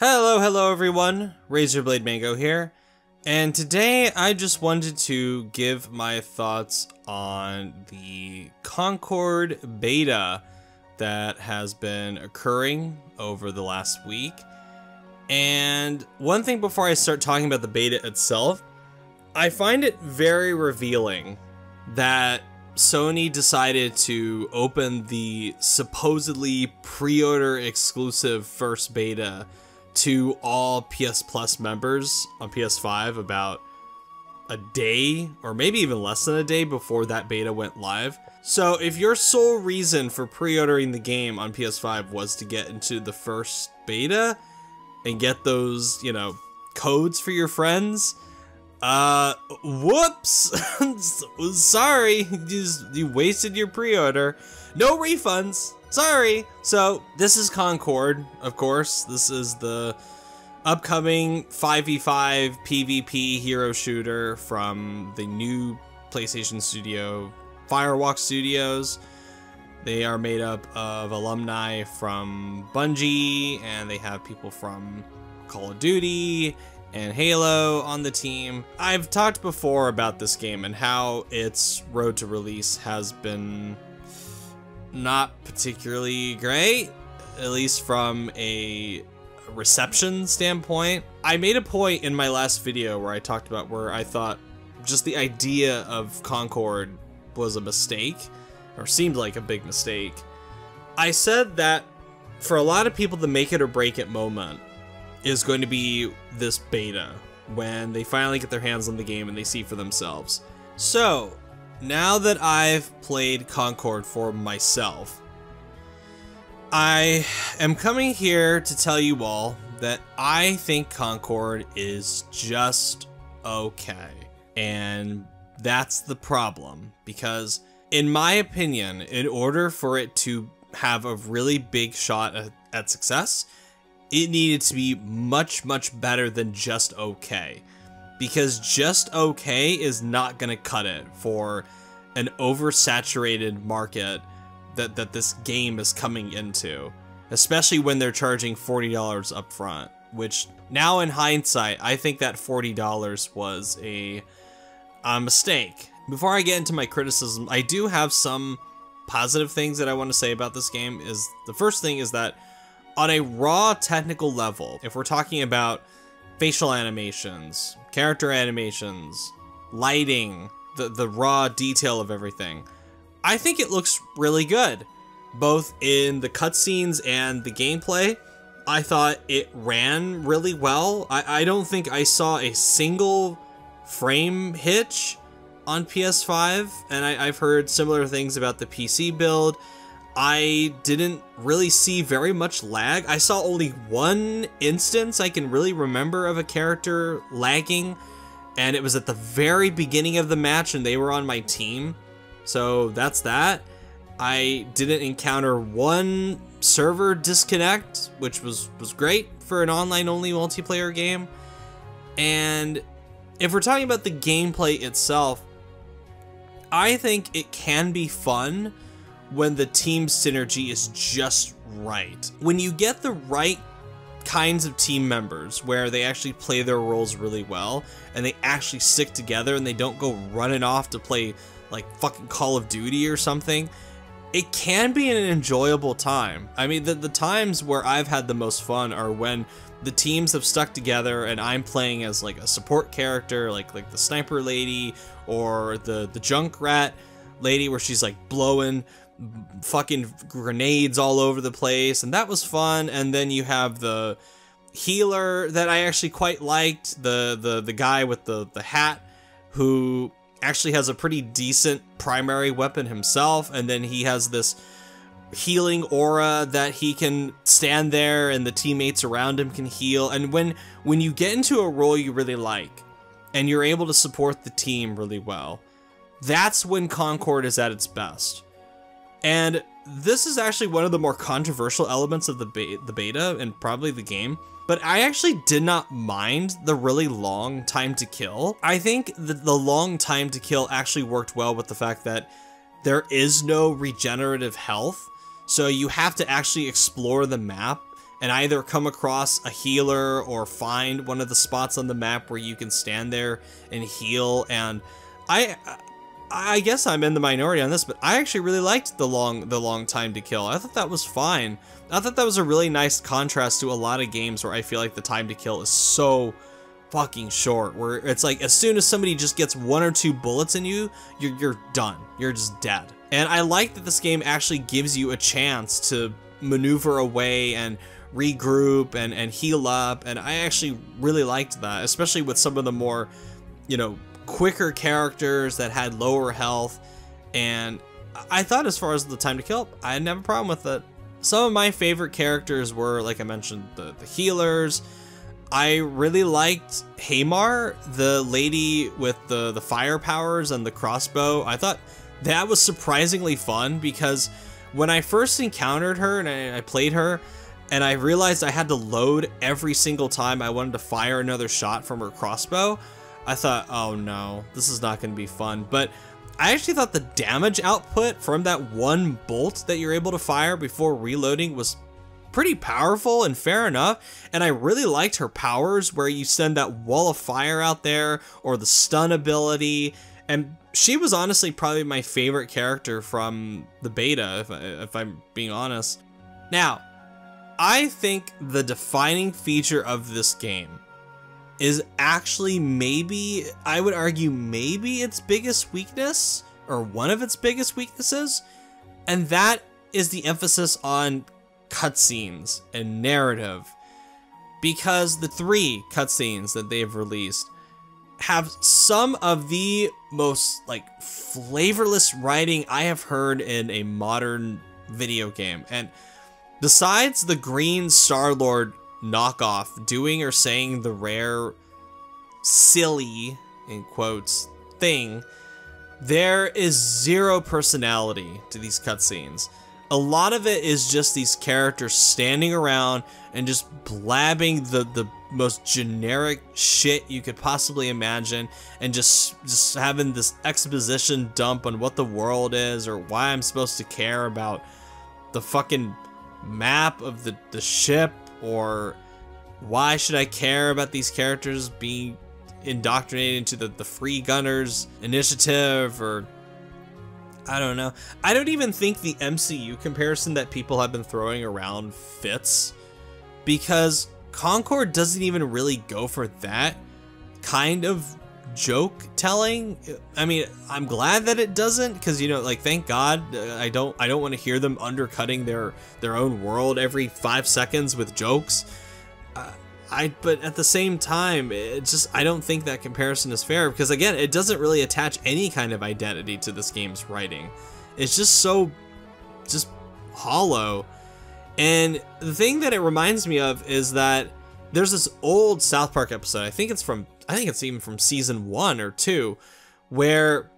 Hello, hello everyone, Razorblade Mango here, and today I just wanted to give my thoughts on the Concord beta that has been occurring over the last week. And one thing before I start talking about the beta itself, I find it very revealing that Sony decided to open the supposedly pre-order exclusive first beta to all PS Plus members on PS5 about a day or maybe even less than a day before that beta went live. So if your sole reason for pre-ordering the game on PS5 was to get into the first beta and get those, you know, codes for your friends, uh, whoops. Sorry, you, just, you wasted your pre-order. No refunds. Sorry. So this is Concord, of course. This is the upcoming 5v5 PvP hero shooter from the new PlayStation Studio, Firewalk Studios. They are made up of alumni from Bungie, and they have people from Call of Duty and Halo on the team. I've talked before about this game and how its road to release has been not particularly great, at least from a reception standpoint. I made a point in my last video where I talked about where I thought just the idea of Concord was a mistake, or seemed like a big mistake. I said that for a lot of people, the make it or break it moment is going to be this beta when they finally get their hands on the game and they see for themselves. So, now that I've played Concord for myself, I am coming here to tell you all that I think Concord is just okay. And that's the problem because in my opinion, in order for it to have a really big shot at, at success, it needed to be much, much better than just okay. Because just okay is not going to cut it for an oversaturated market that, that this game is coming into. Especially when they're charging $40 up front. Which, now in hindsight, I think that $40 was a, a mistake. Before I get into my criticism, I do have some positive things that I want to say about this game. Is The first thing is that on a raw technical level, if we're talking about facial animations, character animations, lighting, the, the raw detail of everything, I think it looks really good. Both in the cutscenes and the gameplay, I thought it ran really well. I, I don't think I saw a single frame hitch on PS5, and I, I've heard similar things about the PC build. I didn't really see very much lag. I saw only one instance I can really remember of a character lagging, and it was at the very beginning of the match and they were on my team. So that's that. I didn't encounter one server disconnect, which was, was great for an online-only multiplayer game. And if we're talking about the gameplay itself, I think it can be fun, when the team synergy is just right. When you get the right kinds of team members where they actually play their roles really well and they actually stick together and they don't go running off to play like fucking Call of Duty or something, it can be an enjoyable time. I mean, the, the times where I've had the most fun are when the teams have stuck together and I'm playing as like a support character, like like the sniper lady or the the junk rat lady where she's like blowing fucking grenades all over the place, and that was fun. And then you have the healer that I actually quite liked, the the the guy with the the hat who actually has a pretty decent primary weapon himself, and then he has this healing aura that he can stand there and the teammates around him can heal and when when you get into a role you really like and you're able to support the team really well that's when concord is at its best and this is actually one of the more controversial elements of the, be the beta and probably the game. But I actually did not mind the really long time to kill. I think the, the long time to kill actually worked well with the fact that there is no regenerative health. So you have to actually explore the map and either come across a healer or find one of the spots on the map where you can stand there and heal. And I, I guess I'm in the minority on this, but I actually really liked the long, the long time to kill. I thought that was fine. I thought that was a really nice contrast to a lot of games where I feel like the time to kill is so fucking short. Where it's like as soon as somebody just gets one or two bullets in you, you're you're done. You're just dead. And I like that this game actually gives you a chance to maneuver away and regroup and, and heal up. And I actually really liked that, especially with some of the more, you know, quicker characters that had lower health. And I thought as far as the time to kill, I didn't have a problem with it. Some of my favorite characters were, like I mentioned, the, the healers. I really liked Haymar, the lady with the, the fire powers and the crossbow. I thought that was surprisingly fun because when I first encountered her and I, I played her, and I realized I had to load every single time I wanted to fire another shot from her crossbow, I thought, oh no, this is not going to be fun. But I actually thought the damage output from that one bolt that you're able to fire before reloading was pretty powerful and fair enough. And I really liked her powers where you send that wall of fire out there or the stun ability. And she was honestly probably my favorite character from the beta, if, I, if I'm being honest. Now, I think the defining feature of this game is actually maybe, I would argue, maybe its biggest weakness, or one of its biggest weaknesses, and that is the emphasis on cutscenes and narrative. Because the three cutscenes that they've released have some of the most like flavorless writing I have heard in a modern video game. And besides the green Star-Lord knockoff doing or saying the rare silly in quotes thing, there is zero personality to these cutscenes. A lot of it is just these characters standing around and just blabbing the, the most generic shit you could possibly imagine and just just having this exposition dump on what the world is or why I'm supposed to care about the fucking map of the, the ship or why should I care about these characters being indoctrinated into the, the Free Gunners initiative or I don't know. I don't even think the MCU comparison that people have been throwing around fits because Concord doesn't even really go for that kind of joke telling. I mean, I'm glad that it doesn't because you know, like thank God uh, I don't I don't want to hear them undercutting their their own world every 5 seconds with jokes. Uh, I but at the same time, it just I don't think that comparison is fair because again, it doesn't really attach any kind of identity to this game's writing. It's just so just hollow and the thing that it reminds me of is that there's this old South Park episode. I think it's from I think it's even from season 1 or 2 where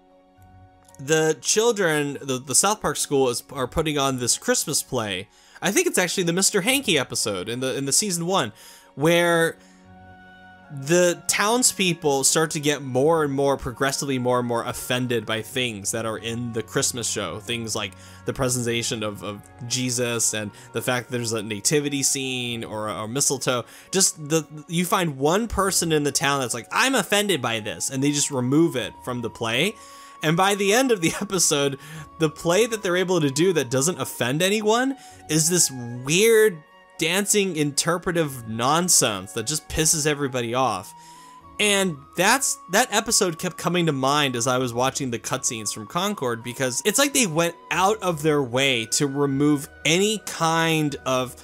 the children, the, the South Park school is are putting on this Christmas play. I think it's actually the Mr. Hanky episode in the in the season 1 where the townspeople start to get more and more progressively more and more offended by things that are in the Christmas show. Things like the presentation of, of Jesus and the fact that there's a nativity scene or a, a mistletoe. Just the you find one person in the town that's like, I'm offended by this, and they just remove it from the play. And by the end of the episode, the play that they're able to do that doesn't offend anyone is this weird dancing interpretive nonsense that just pisses everybody off. And that's that episode kept coming to mind as I was watching the cutscenes from Concord because it's like they went out of their way to remove any kind of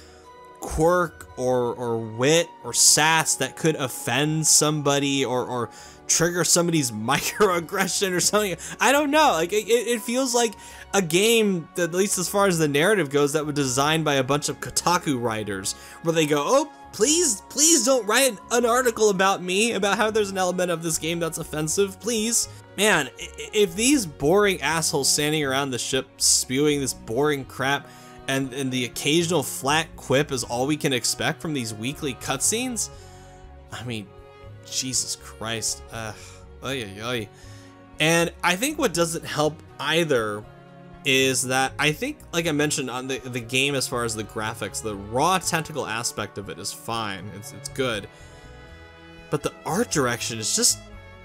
quirk or or wit or sass that could offend somebody or or trigger somebody's microaggression or something. I don't know. Like it, it feels like a game, at least as far as the narrative goes, that was designed by a bunch of Kotaku writers, where they go, "Oh, please, please don't write an article about me about how there's an element of this game that's offensive, please." Man, if these boring assholes standing around the ship spewing this boring crap, and, and the occasional flat quip is all we can expect from these weekly cutscenes, I mean, Jesus Christ. Uh, oy, oy, oy. And I think what doesn't help either is that I think, like I mentioned on the the game, as far as the graphics, the raw technical aspect of it is fine. It's it's good, but the art direction is just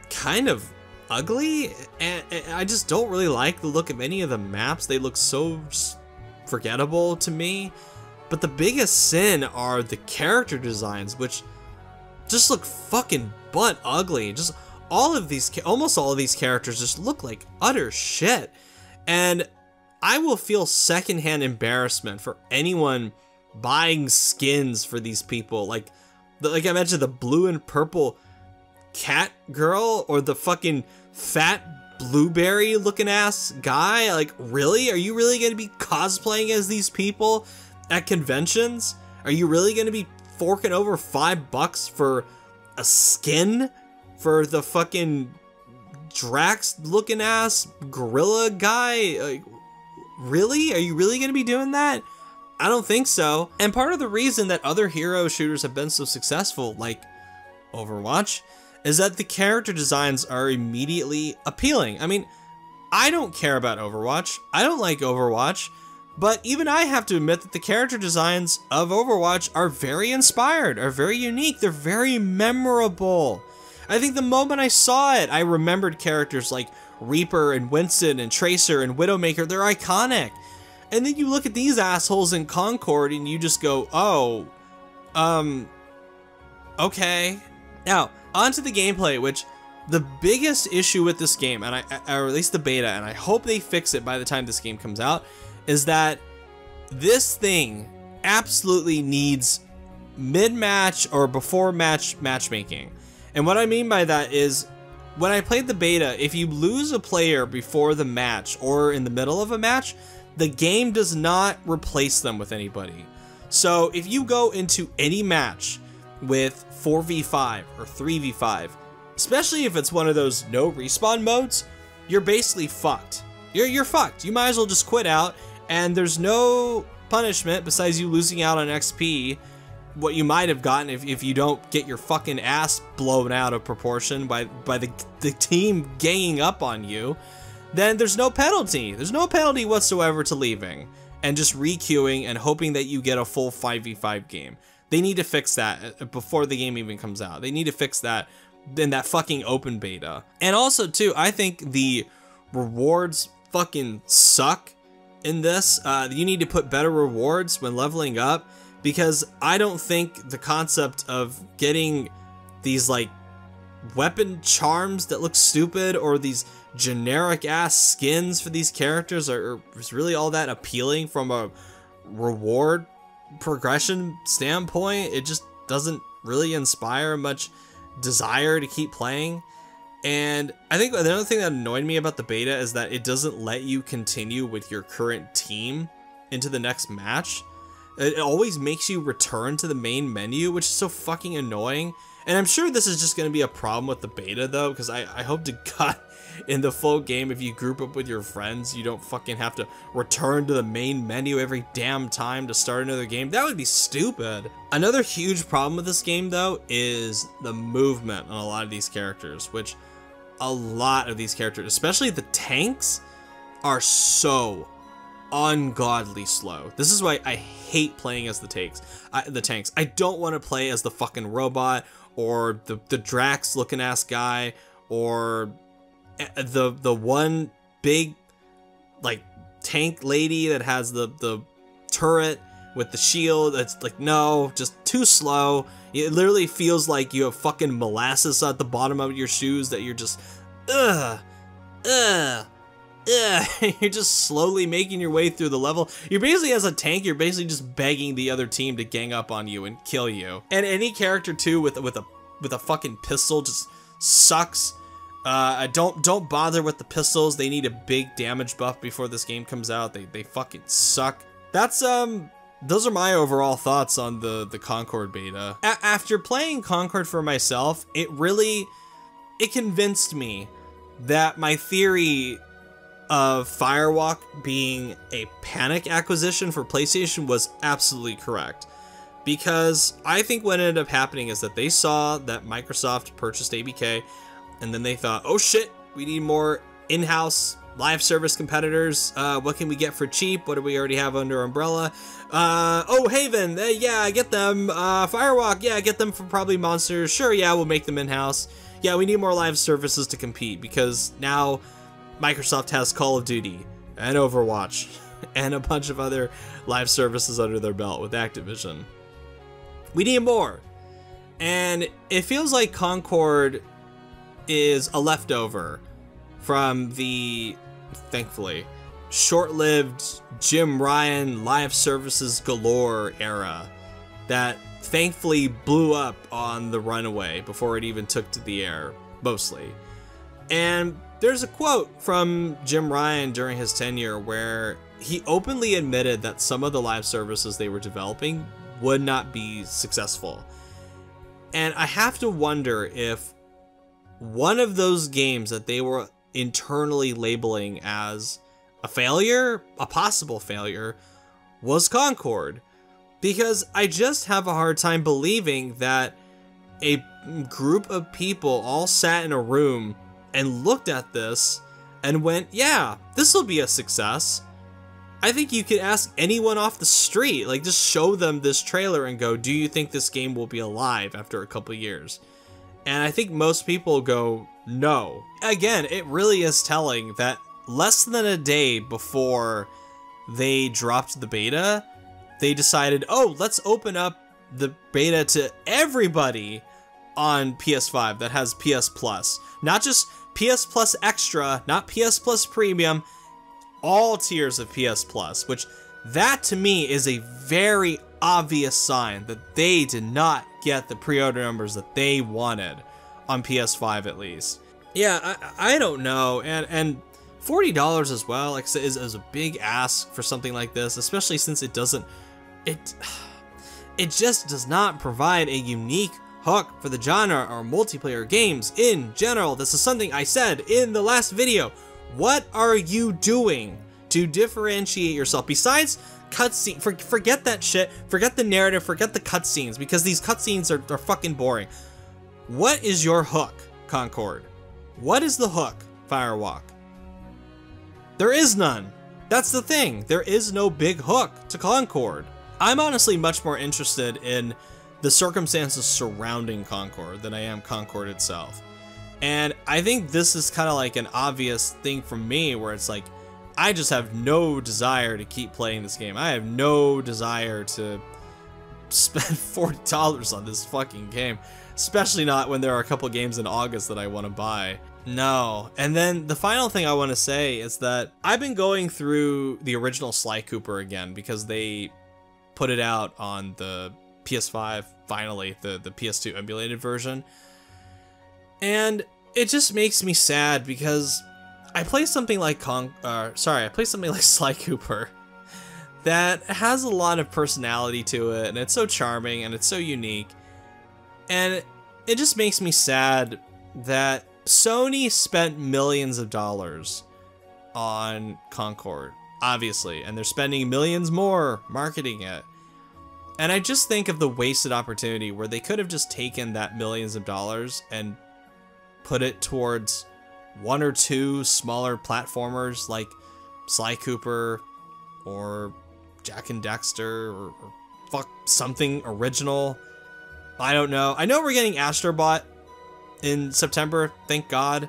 kind of ugly, and, and I just don't really like the look of any of the maps. They look so forgettable to me. But the biggest sin are the character designs, which just look fucking butt ugly. Just all of these, almost all of these characters just look like utter shit. And I will feel secondhand embarrassment for anyone buying skins for these people. Like, like I mentioned, the blue and purple cat girl or the fucking fat blueberry looking ass guy. Like, really? Are you really going to be cosplaying as these people at conventions? Are you really going to be forking over five bucks for a skin for the fucking Drax looking ass gorilla guy? Like, really? Are you really going to be doing that? I don't think so. And part of the reason that other hero shooters have been so successful, like Overwatch, is that the character designs are immediately appealing. I mean, I don't care about Overwatch. I don't like Overwatch. But even I have to admit that the character designs of Overwatch are very inspired, are very unique, they're very memorable. I think the moment I saw it, I remembered characters like Reaper and Winston and Tracer and Widowmaker, they're iconic. And then you look at these assholes in Concord and you just go, oh, um, okay. Now, onto the gameplay, which the biggest issue with this game, and I, or at least the beta, and I hope they fix it by the time this game comes out, is that this thing absolutely needs mid-match or before match matchmaking. And what I mean by that is when I played the beta, if you lose a player before the match or in the middle of a match, the game does not replace them with anybody. So if you go into any match with 4v5 or 3v5, especially if it's one of those no respawn modes, you're basically fucked. You're, you're fucked. You might as well just quit out, and there's no punishment besides you losing out on XP what you might have gotten if, if you don't get your fucking ass blown out of proportion by by the, the team ganging up on you, then there's no penalty. There's no penalty whatsoever to leaving and just requeuing and hoping that you get a full 5v5 game. They need to fix that uh, before the game even comes out. They need to fix that in that fucking open beta. And also too, I think the rewards fucking suck in this. Uh, you need to put better rewards when leveling up because I don't think the concept of getting these like weapon charms that look stupid or these generic ass skins for these characters are, is really all that appealing from a reward progression standpoint. It just doesn't really inspire much desire to keep playing. And I think another thing that annoyed me about the beta is that it doesn't let you continue with your current team into the next match. It always makes you return to the main menu, which is so fucking annoying. And I'm sure this is just going to be a problem with the beta, though, because I, I hope to God in the full game, if you group up with your friends, you don't fucking have to return to the main menu every damn time to start another game. That would be stupid. Another huge problem with this game, though, is the movement on a lot of these characters, which a lot of these characters, especially the tanks, are so ungodly slow. This is why I hate playing as the tanks. I, the tanks. I don't want to play as the fucking robot or the the Drax looking ass guy or eh, the the one big like tank lady that has the the turret with the shield. It's like no, just too slow. It literally feels like you have fucking molasses at the bottom of your shoes that you're just ugh ugh ugh, you're just slowly making your way through the level. You're basically, as a tank, you're basically just begging the other team to gang up on you and kill you. And any character too with with a with a fucking pistol just sucks. Uh, don't don't bother with the pistols. They need a big damage buff before this game comes out. They they fucking suck. That's um. Those are my overall thoughts on the the Concord beta. A after playing Concord for myself, it really it convinced me that my theory of Firewalk being a panic acquisition for PlayStation was absolutely correct. Because I think what ended up happening is that they saw that Microsoft purchased ABK and then they thought, oh shit, we need more in-house live service competitors. Uh, what can we get for cheap? What do we already have under Umbrella? Uh, oh, Haven, uh, yeah, get them. Uh, Firewalk, yeah, get them for probably Monsters. Sure, yeah, we'll make them in-house. Yeah, we need more live services to compete because now Microsoft has Call of Duty and Overwatch and a bunch of other live services under their belt with Activision. We need more. And it feels like Concord is a leftover from the, thankfully, short lived Jim Ryan live services galore era that thankfully blew up on the runaway before it even took to the air, mostly. And there's a quote from Jim Ryan during his tenure where he openly admitted that some of the live services they were developing would not be successful. And I have to wonder if one of those games that they were internally labeling as a failure, a possible failure, was Concord. Because I just have a hard time believing that a group of people all sat in a room and looked at this and went, yeah, this will be a success. I think you could ask anyone off the street, like just show them this trailer and go, do you think this game will be alive after a couple years? And I think most people go, no. Again, it really is telling that less than a day before they dropped the beta, they decided, oh, let's open up the beta to everybody on PS5 that has PS Plus. Not just PS Plus Extra, not PS Plus Premium, all tiers of PS Plus, which that to me is a very obvious sign that they did not get the pre-order numbers that they wanted on PS5 at least. Yeah, I, I don't know, and and forty dollars as well, like is, is a big ask for something like this, especially since it doesn't, it, it just does not provide a unique hook for the genre or multiplayer games in general. This is something I said in the last video. What are you doing to differentiate yourself besides cutscene? For, forget that shit. Forget the narrative. Forget the cutscenes because these cutscenes are, are fucking boring. What is your hook, Concord? What is the hook, Firewalk? There is none. That's the thing. There is no big hook to Concord. I'm honestly much more interested in the circumstances surrounding Concord than I am Concord itself. And I think this is kind of like an obvious thing for me where it's like, I just have no desire to keep playing this game. I have no desire to spend $40 on this fucking game. Especially not when there are a couple games in August that I want to buy. No. And then the final thing I want to say is that I've been going through the original Sly Cooper again because they put it out on the PS5 finally, the, the PS2 emulated version. And it just makes me sad because I play something like Con uh, sorry, I play something like Sly Cooper that has a lot of personality to it and it's so charming and it's so unique. And it just makes me sad that Sony spent millions of dollars on Concord, obviously, and they're spending millions more marketing it. And I just think of the wasted opportunity where they could have just taken that millions of dollars and put it towards one or two smaller platformers like Sly Cooper or Jak and Daxter or, or fuck something original. I don't know. I know we're getting Astrobot in September, thank God,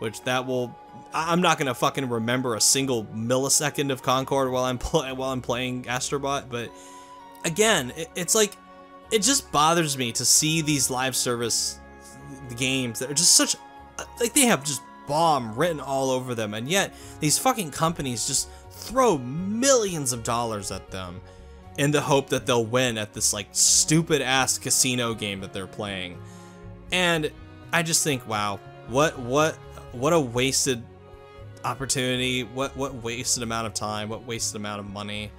which that will I'm not gonna fucking remember a single millisecond of Concord while I'm while I'm playing Astrobot, but again, it, it's like it just bothers me to see these live service games that are just such like they have just bomb written all over them and yet these fucking companies just throw millions of dollars at them in the hope that they'll win at this like stupid ass casino game that they're playing. And i just think wow what what what a wasted opportunity what what wasted amount of time what wasted amount of money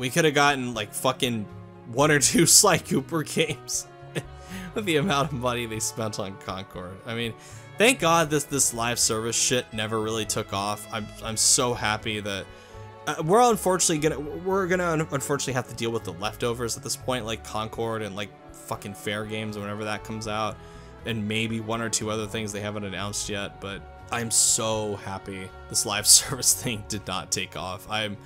we could have gotten like fucking one or two Sly Cooper games with the amount of money they spent on Concord. I mean, thank God this this live service shit never really took off. I'm I'm so happy that uh, we're unfortunately gonna we're gonna unfortunately have to deal with the leftovers at this point, like Concord and like fucking Fair Games whenever that comes out, and maybe one or two other things they haven't announced yet. But I'm so happy this live service thing did not take off. I'm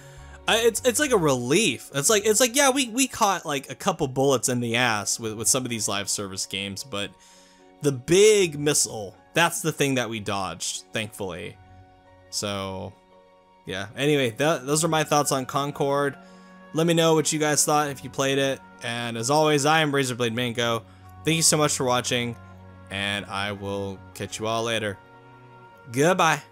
I, it's it's like a relief. It's like it's like yeah, we we caught like a couple bullets in the ass with with some of these live service games, but the big missile, that's the thing that we dodged, thankfully. So, yeah. Anyway, those are my thoughts on Concord. Let me know what you guys thought if you played it. And as always, I am Razorblade Mango. Thank you so much for watching, and I will catch you all later. Goodbye.